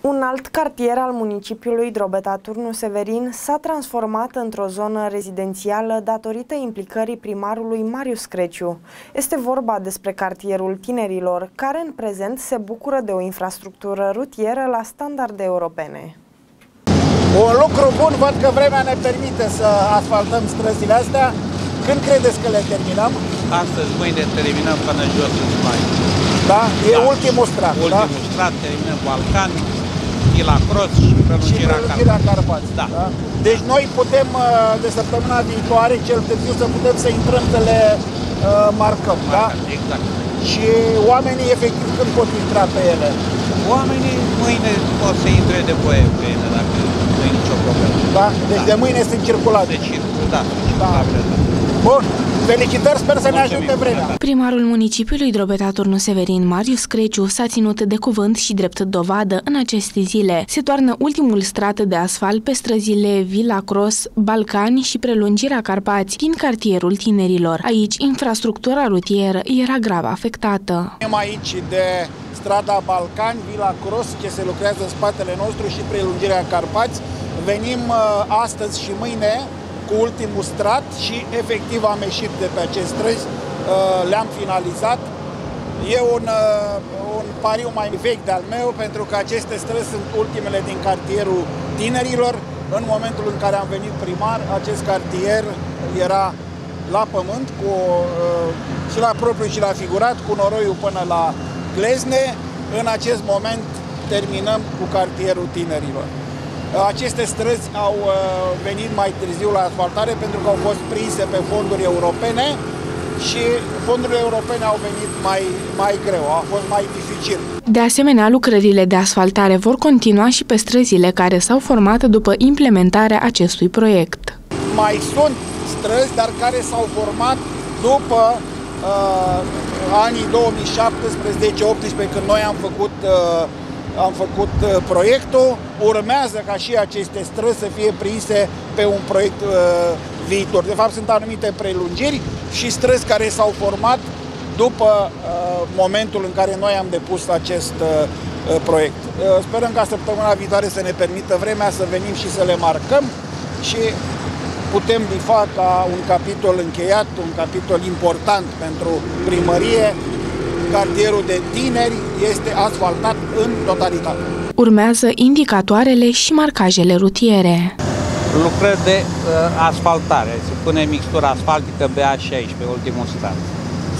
Un alt cartier al municipiului Drobeta Turnu Severin s-a transformat într-o zonă rezidențială datorită implicării primarului Marius Creciu. Este vorba despre cartierul tinerilor, care în prezent se bucură de o infrastructură rutieră la standarde europene. Un lucru bun, văd că vremea ne permite să asfaltăm străzile astea. Când credeți că le terminăm? Astăzi, mâine terminăm până jos în mai. Da? E Da. ultimul strat, da? Ultimul strat, terminăm Balcan, la Cross și Și prelungirea prelungirea Carpați. Carpați. Da. Deci noi putem, uh, de săptămâna viitoare, cel târziu, să putem să intrăm să le uh, marcăm, da? Exact. Și oamenii, efectiv, când pot intra pe ele? Oamenii mâine pot să intre de voie pe ele, dacă nu e nicio problemă. Da? Deci Da. de mâine sunt circulate. De circul, da, circulabile, da. Bun, felicitări, sper să ne Mulțumim. ajute vremea. Primarul municipiului Drobeta Turnu Severin, Marius Creciu, s-a ținut de cuvânt și drept dovadă în aceste zile. Se toarnă ultimul strat de asfalt pe străzile Villa Cross, Balcani și prelungirea Carpați din cartierul tinerilor. Aici, infrastructura rutieră era grav afectată. Venim aici de strada Balcani, Villa Cross, ce se lucrează în spatele nostru și prelungirea Carpați. Venim uh, astăzi și mâine cu ultimul strat și efectiv am ieșit de pe acest străzi, uh, le-am finalizat. E un, uh, un pariu mai vechi de-al meu pentru că aceste străzi sunt ultimele din cartierul tinerilor. În momentul în care am venit primar, acest cartier era la pământ, cu, uh, și la propriu și la figurat, cu noroiul până la glezne. În acest moment terminăm cu cartierul tinerilor. Uh, Aceste străzi au uh, venit mai târziu la asfaltare pentru că au fost prinse pe fonduri europene și fondurile europene au venit mai, mai greu, a fost mai dificil. De asemenea, lucrările de asfaltare vor continua și pe străzile care s-au format după implementarea acestui proiect. mai sunt străzi, dar care s-au format după uh, anii 2017-18, când noi am făcut, uh, am făcut uh, proiectul. Urmează ca și aceste străzi să fie prinse pe un proiect uh, viitor. De fapt, sunt anumite prelungiri și străzi care s-au format după uh, momentul în care noi am depus acest uh, uh, proiect. Uh, sperăm ca săptămâna viitoare să ne permită vremea să venim și să le marcăm și putem bifa ca un capitol încheiat, un capitol important pentru primărie. Cartierul de tineri este asfaltat în totalitate. Urmează indicatoarele și marcajele rutiere. Lucrări de uh, asfaltare. Se pune mixtura asfaltică BA16 pe ultimul strat.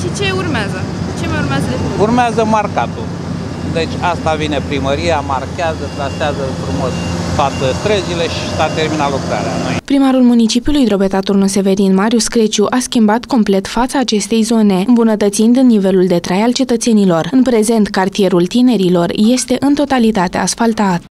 Și ce urmează? Ce mai urmează de făcut? Urmează marcatul. Deci asta vine primăria, marchează, trasează frumos toate străzile și s-a terminat lucrarea. Noi Primarul municipiului Drobeta Turnu Severin, Marius Creciu, a schimbat complet fața acestei zone, îmbunătățind nivelul de trai al cetățenilor. În prezent, cartierul tinerilor este în totalitate asfaltat.